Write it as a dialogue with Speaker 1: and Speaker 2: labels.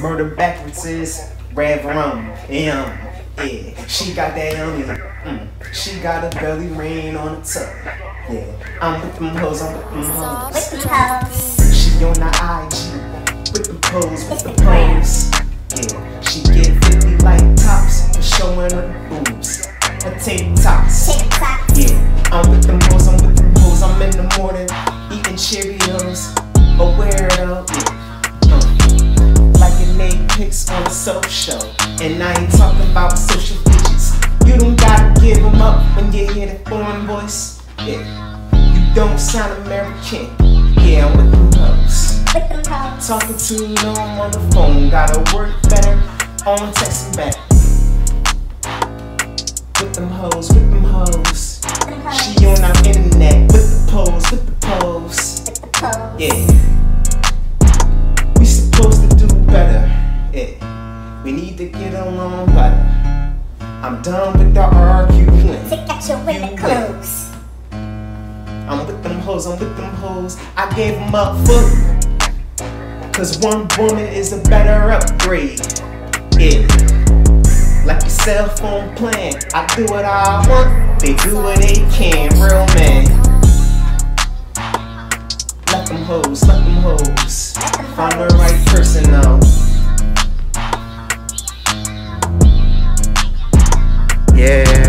Speaker 1: Murder backwards is Redrum. Yeah. She got that yummy. Mm. She got a belly rain on her tongue. Yeah, I'm with them hoes, I'm with them hoes. She on the IG with the pose, with the pose. Yeah, she get 50 like pics on a soap show. And I ain't talking about social features. You don't gotta give them up when you hear the foreign voice. Yeah, you don't sound American. Yeah, I'm with them hoes. Talking to you know I'm on the phone. Gotta work better on texting back. With them hoes, with them hoes. She on our internet need to get along better. I'm done with the arguing.
Speaker 2: Take out your women clothes.
Speaker 1: I'm with them hoes, I'm with them hoes. I gave them up for Cause one woman is a better upgrade. Yeah. Like your cell phone plan. I do what I want, they do what they can. Real man. Let them hoes, let them hoes. Find the right person. yeah.